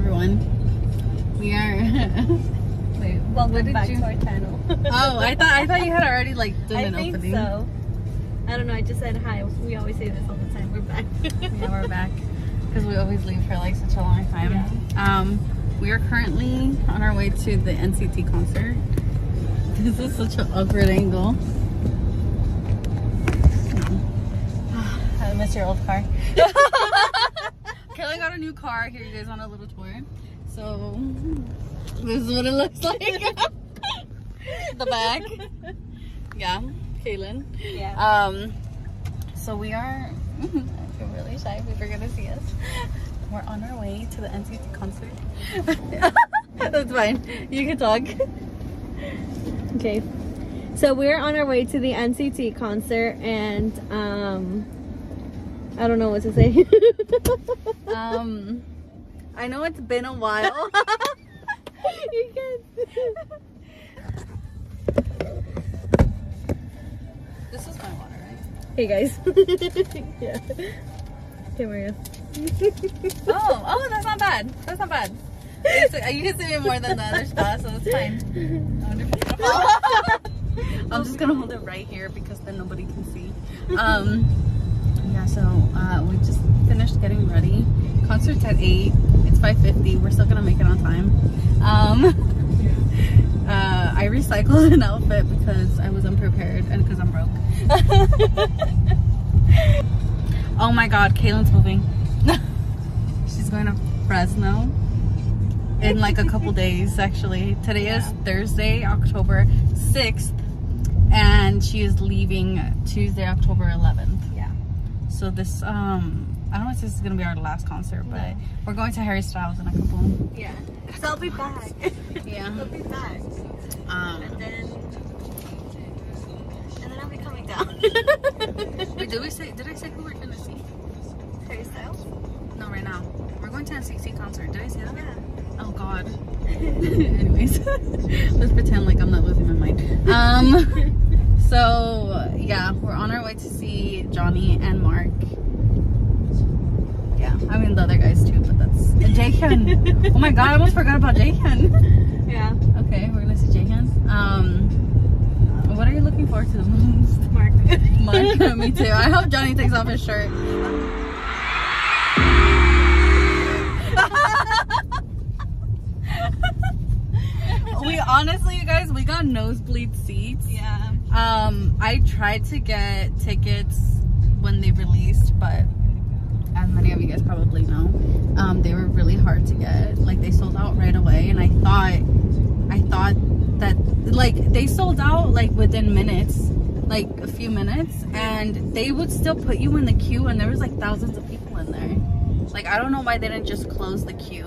everyone. We are. Wait, what Welcome did back you? to our channel. Oh, I thought I thought you had already like done I an think opening. so. I don't know. I just said hi. We always say this all the time. We're back. Yeah, we're back because we always leave for like such a long time. Um, we are currently on our way to the NCT concert. This is such an awkward angle. I miss your old car. Kelly got a new car. Here you guys on a little tour. So this is what it looks like. the back. Yeah, Kaylin. Yeah. Um, so we are. I feel really shy. People are gonna see us. We're on our way to the NCT concert. That's fine. You can talk. Okay. So we're on our way to the NCT concert and um I don't know what to say. Um, I know it's been a while. you can this is my water, right? Hey guys. yeah. Okay, Maria. Oh, oh, that's not bad. That's not bad. You can see- You can see me more than the other stuff, so it's fine. I wonder if it's gonna fall. I'm just gonna hold it right here because then nobody can see. Um, yeah. So uh, we just finished getting ready. Concert's at eight. It's 5:50. We're still gonna make it on time. Um, uh, I recycled an outfit because I was unprepared and because I'm broke. oh my God, Kaylin's moving. She's going to Fresno in like a couple days actually. Today is Thursday, October 6th, and she is leaving Tuesday, October 11th. So this, um, I don't know if this is gonna be our last concert, but we're going to Harry Styles in a couple. Yeah. So I'll be back. Yeah. I'll be back. Um, And then and then I'll be coming down. wait, did we say? Did I say who we're gonna see? Harry Styles? No, right now. We're going to NCT concert. Did I say that? Yeah. Oh God. Anyways, let's pretend like I'm not losing my mind. Um, so yeah, we're on our way to see Johnny and Mark. Yeah, I mean the other guys too, but that's Jaehyun. oh my God, I almost forgot about Jaehyun. Yeah. Okay, we're gonna see Jaehyun. Um, what are you looking forward to the most? Mark. Mark, me too. I hope Johnny takes off his shirt. we honestly, you guys, we got nosebleed seats. yeah. Um, I tried to get tickets when they released, but as many of you guys probably know, um, they were really hard to get. Like they sold out right away, and I thought, I thought that like they sold out like within minutes, like a few minutes, and they would still put you in the queue, and there was like thousands of people in there. Like I don't know why they didn't just close the queue,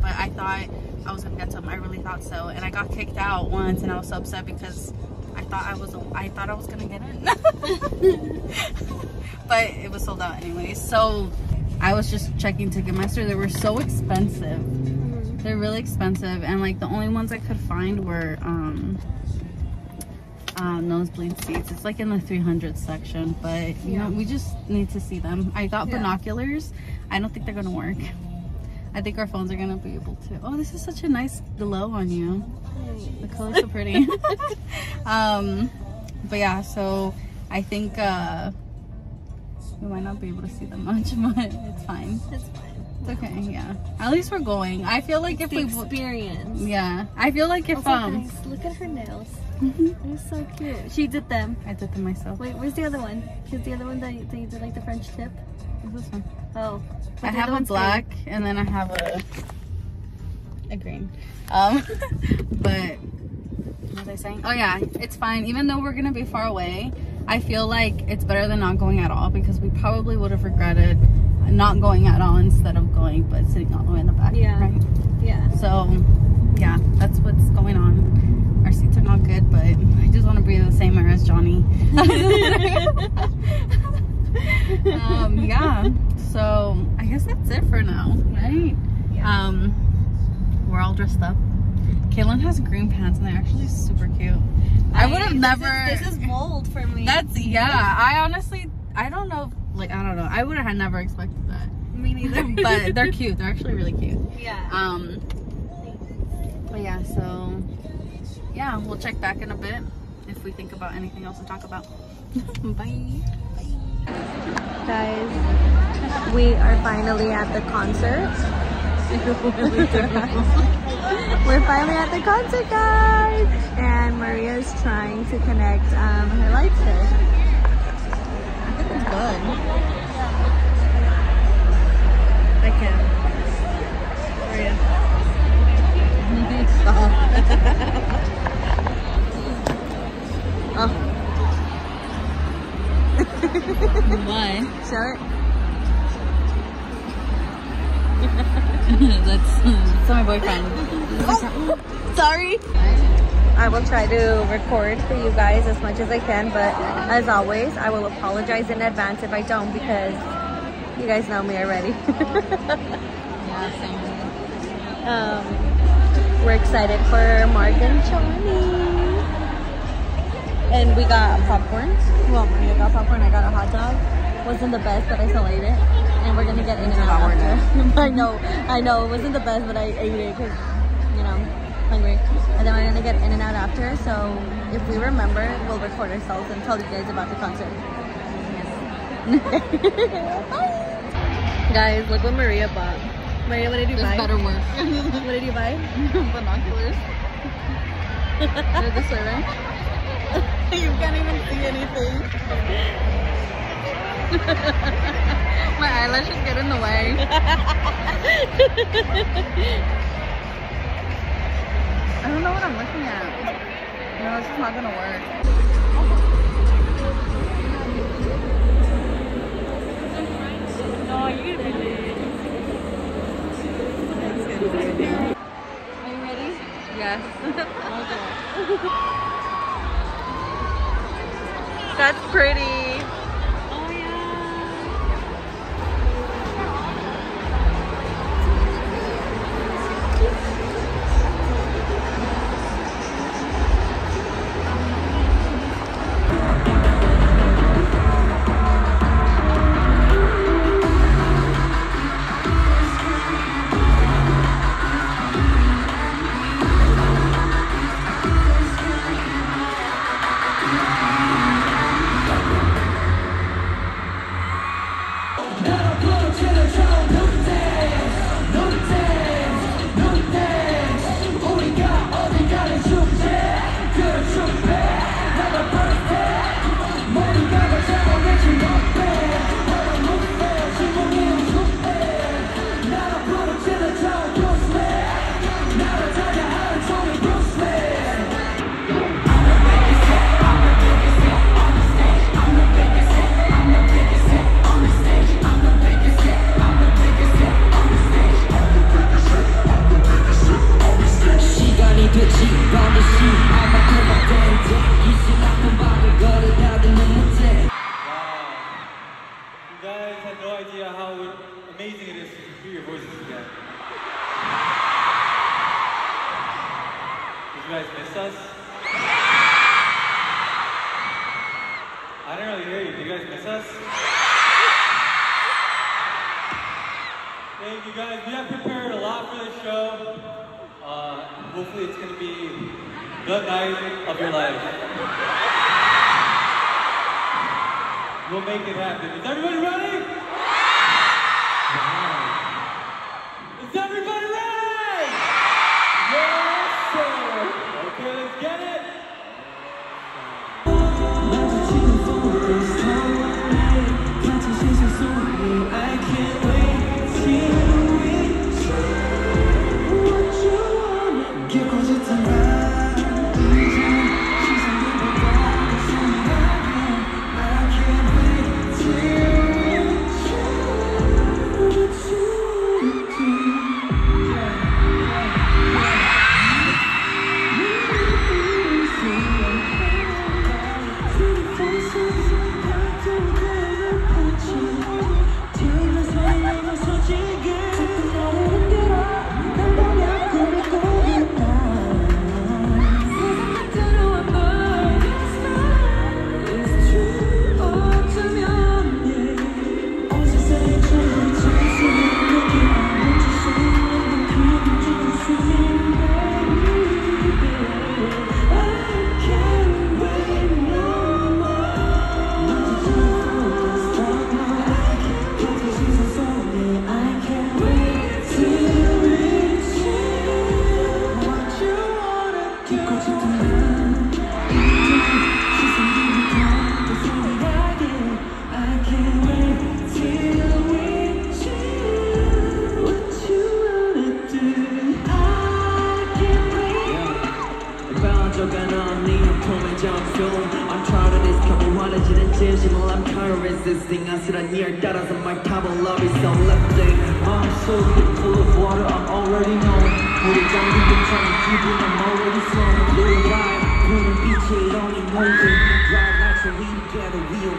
but I thought I was gonna get some. I really thought so, and I got kicked out once, and I was so upset because I thought I was I thought I was gonna get in, but it was sold out anyway. So I was just checking Ticketmaster. They were so expensive. They're really expensive, and like the only ones I could find were um, uh, nosebleed seats. It's like in the 300 section, but you know we just need to see them. I got Yeah. binoculars. I don't think they're gonna work. I think our phones are gonna be able to. Oh, this is such a nice glow on you. The color's so pretty. um, but yeah, so I think uh, we might not be able to see them much, but it's fine. It's fine. It's okay. Yeah. At least we're going. I feel like if The we. experience. Yeah. I feel like if Also, um. guys, look at her nails. mhm. They're so cute. She did them. I did them myself. Wait, where's the other one? Is the other one that you, that you did like the French tip? What's this one? Oh. I have a black and then I have a a green. Um, but what was I saying? Oh yeah, it's fine. Even though we're gonna be far away, I feel like it's better than not going at all because we probably would have regretted not going at all instead of going but sitting all the way in the back. Yeah. Right. Yeah. So yeah, that's what's going on. Our seats are not good, but I just want to breathe the same air as Johnny. um, yeah. So I guess that's it for now, right? Yeah. Um, we're all dressed up. Kaylin has green pants and they're actually super cute. I would have this is- never. This is, bold for me. That's yeah. I honestly, I don't know. Like I don't know. I would have never expected that. Me neither. but they're cute. They're actually really cute. yeah. Um, but yeah, so yeah, we'll check back in a bit if we think about anything else to talk about. Bye. Guys, we are finally at the concert. We're finally at the concert, guys! And Maria's trying to connect um, her light stick. I think it's good. I can't. Maria. Stop. Oh, Why? show it. that's, that's my boyfriend. Sorry. I will try to record for you guys as much as I can, but as always, I will apologize in advance if I don't because you guys know me already. Yeah, um, we're excited for Mark and Johnny. And we got popcorn. Well, Maria got popcorn. I got a hot dog. Wasn't the best, but I still ate it. We're gonna get in and out after. I know, I know. It wasn't the best, but I ate it because, you know, hungry. And then we're gonna get in and out after. So if we remember, we'll record ourselves and tell you guys about the concert. Bye. Guys, look what Maria bought. Maria, what did you This buy? better work. What did you buy? Binoculars. They're this way, right? you can't even see anything. My eyelashes get in the way. I don't know what I'm looking at. No, it's just not gonna work. Are you ready? Yes. That's pretty. Hopefully it's going to be the night of your life. We'll make it happen. Is everybody ready? Is everybody ready? Yes, sir. Okay, let's get it. I can't wait.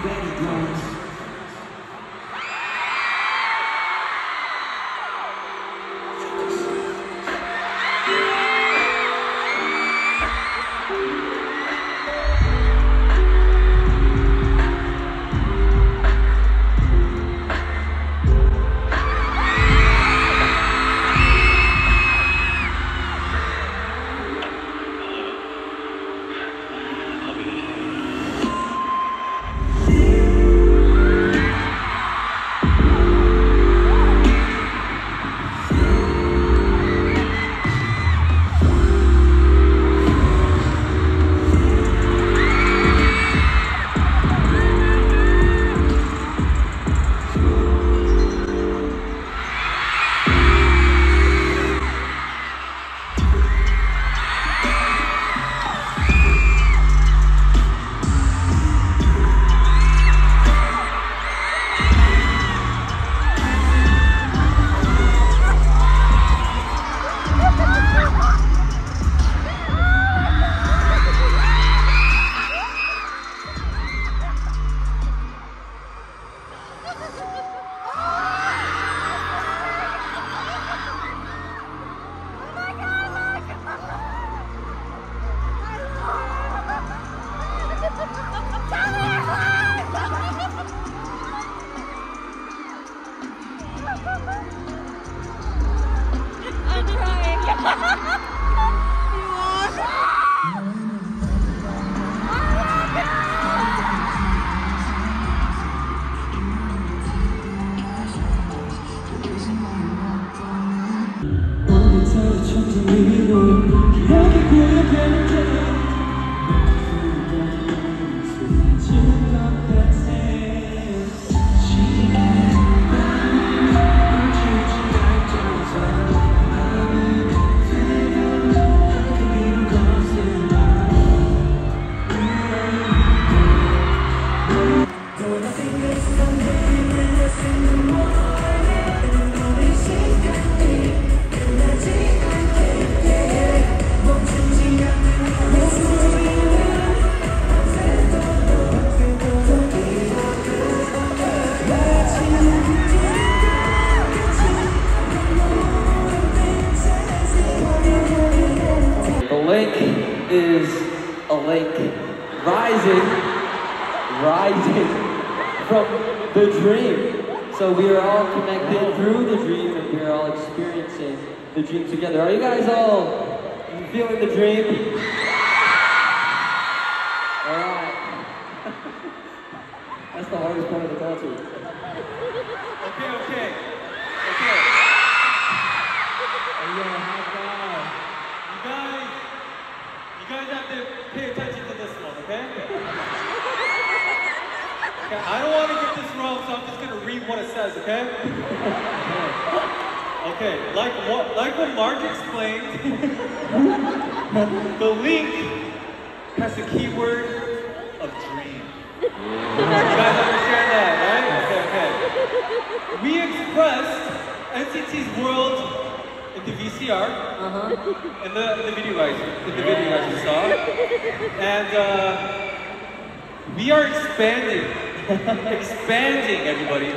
Together lake rising, rising from the dream. So we are all connected through the dream and we are all experiencing the dream together. Are you guys all feeling the dream? Alright. That's the hardest part of the concert. Okay, okay. Okay. Are you gonna have that? You guys, you guys have to pay attention to this one, okay? Okay, I don't want to get this wrong, so I'm just gonna read what it says, okay? Okay, like what, like what Mark explained, the link has the keyword of dream. You guys understand that, right? Okay, okay. We expressed NCT's world in the VCR, in the, in the video guys, in the video guys you saw, and uh, we are expanding, expanding everybody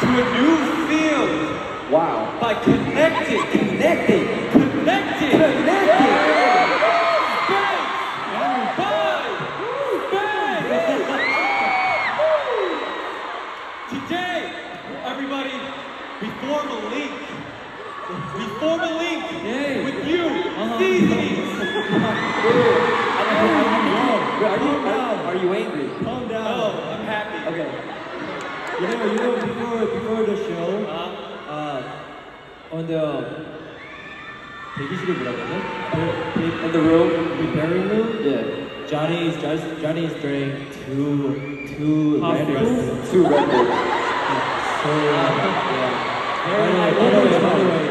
to a new field Wow. by connecting, Connecting. connecting, Connecting. Today, everybody, we form a link. We form a link Yay. with you, NCTzens. Are you, are, are you angry? Calm down Oh, I'm happy. Okay. You know, you know, before before the show, Uh, uh, on the 대기실이 뭐라고 하죠? In the room? preparing room, Yeah. Johnny's Johnny's Johnny's drank two two Red Bulls. Two Red Bulls. So uh, yeah. By the way, by the way, by the way, Johnny's